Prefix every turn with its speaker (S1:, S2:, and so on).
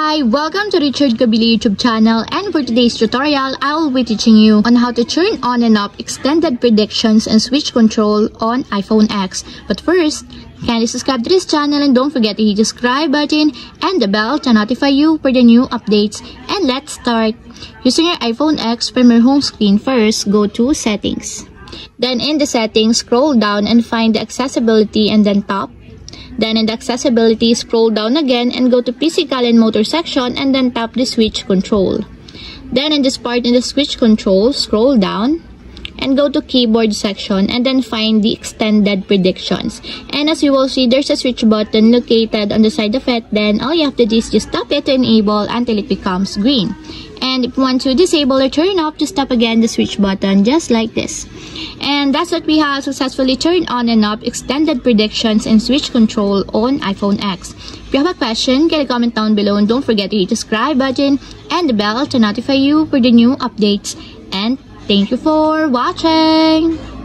S1: Hi, welcome to Richard Cabile YouTube channel and for today's tutorial, I will be teaching you on how to turn on and off extended predictions and switch control on iPhone X. But first, kindly subscribe to this channel and don't forget to hit the subscribe button and the bell to notify you for the new updates. And let's start. Using your iPhone X from your home screen first, go to settings. Then in the settings, scroll down and find the accessibility and then top then in the accessibility, scroll down again and go to physical and motor section and then tap the switch control. Then in this part in the switch control, scroll down and go to keyboard section and then find the extended predictions. And as you will see, there's a switch button located on the side of it. Then all you have to do is just tap it to enable until it becomes green. And if you want to disable or turn off, just tap again the switch button just like this. And that's what we have successfully turned on and off extended predictions and switch control on iPhone X. If you have a question, get a comment down below and don't forget to hit the subscribe button and the bell to notify you for the new updates. And thank you for watching!